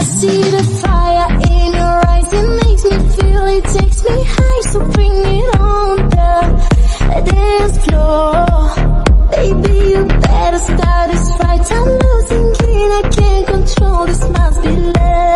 I see the fire in your eyes, it makes me feel, it takes me high, so bring it on the dance floor. Baby, you better start this right, I'm losing it, I can't control this, must be love.